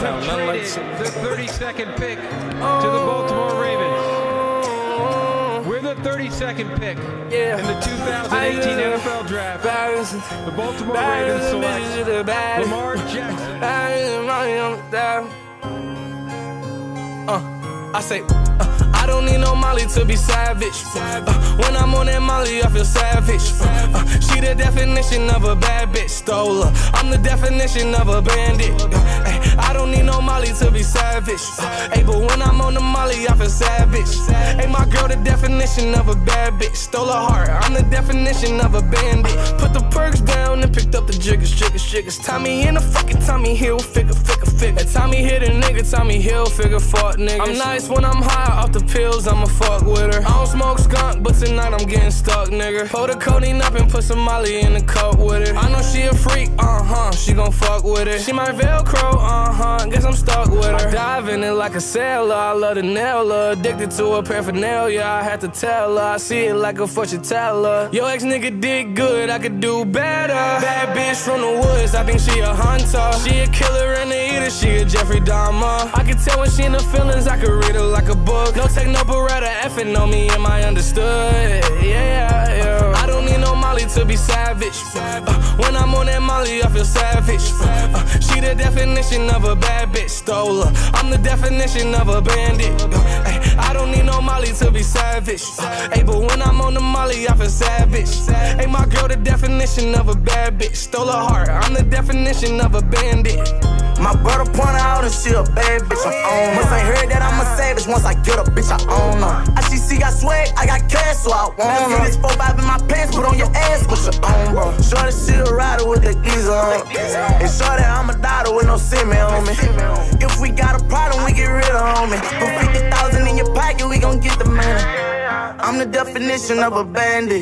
Ravens have traded the 32nd pick to the Baltimore Ravens. We're the 32nd pick in the 2018 NFL Draft. The Baltimore Ravens select Lamar Jackson. Uh, I say, uh, I don't need no Molly to be savage. Uh, when I'm on that Molly, I feel savage. Uh, uh, she the definition of a bad bitch, stole her. I'm the definition of a bandit. To be savage. Hey, but when I'm on the Molly, I feel savage. Hey, my girl, the definition of a bad bitch, stole a heart. I'm the definition of a bandit. Put the Percs down and picked up the jiggers, jiggers, jiggers. Tommy in the fucking Tommy Hilfiger, figure, figure. Tommy hit a nigga, Tommy Hilfiger, fuck niggas. I'm nice when I'm high off the pills, I'ma fuck with her. I don't smoke skunk, but tonight I'm getting stuck, nigga. Pull the codeine up and put some Molly in the cup with her. I know she a freak, uh huh, she gon' fuck with it. She my Velcro, uh huh, guess I'm stuck with her. I dive in it like a sailor, I love the nail her. Addicted to her paraphernalia, I had to tell her. I see it like a fortune teller. Yo, ex nigga did good, I could do better. Bad bitch from the woods, I think she a hunter. She a killer and a eater, she a Jeffrey Dahmer. I can tell when she in the feelings, I could read her like a book. No tech, no beretta, effing on me, am I understood? Yeah, yeah. I don't need no Molly to be savage. Uh, when I'm on that Molly, I feel savage. Uh, she the definition of a bad bitch, stole her. I'm the definition of a bandit. Uh, don't need no Molly to be savage. Hey, but when I'm on the Molly, I feel savage. Hey, my girl, the definition of a bad bitch, stole her heart. I'm the definition of a bandit. My brother point out and she a bad bitch, I own her. Must ain't heard that I'm a savage. Once I get a bitch, I own her. I see C got swag, I got cash, so I want her. See this 4-5 in my pants, put on your ass, what you own, bro. Shorty, she a rider with the geezer on. And shorty, I'm a daughter with no semen on me. If we got a problem, we get I'm the definition of a bandit.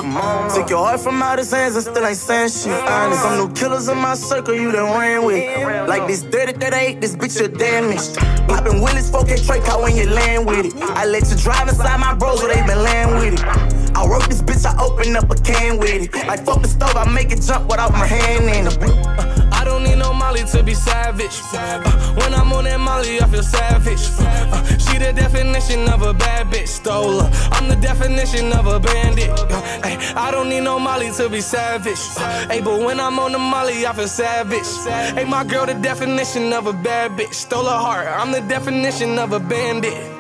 Took your heart from out his hands and still ain't saying shit. Honest, some new killers in my circle you done ran with. Like this 30 38, this bitch you damaged. Poppin' Willis 4K Trey car when you land with it. I let you drive inside my bros where they been land with it. I wrote this bitch, I open up a can with it. Like fuck the stove, I make it jump without my hand in it. I don't need no Molly to be savage. Uh, when I'm on that Molly, I feel savage. Uh, the definition of a bad bitch, stole her. I'm the definition of a bandit. Uh, ay, I don't need no Molly to be savage. Uh, hey, but when I'm on the Molly, I feel savage. Hey, my girl, the definition of a bad bitch, stole her heart. I'm the definition of a bandit.